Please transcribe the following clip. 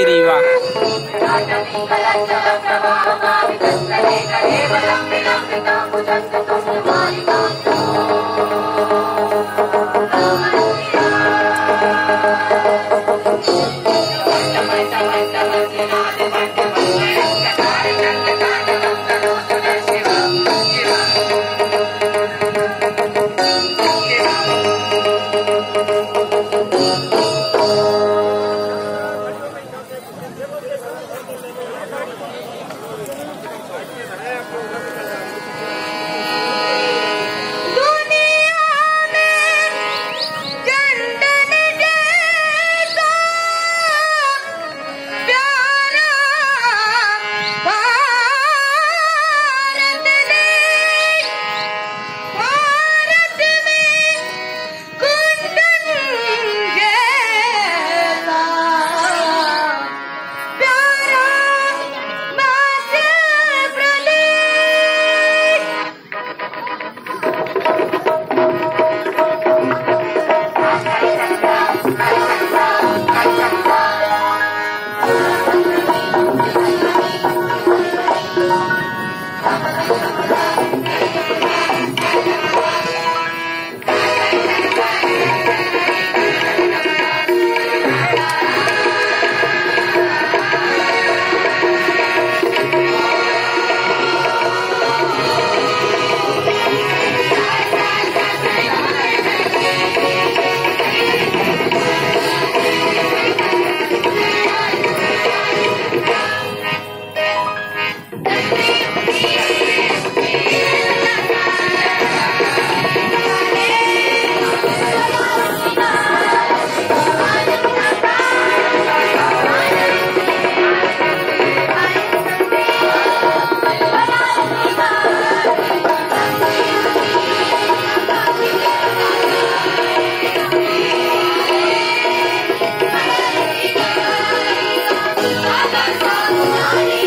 iriwa. Bye.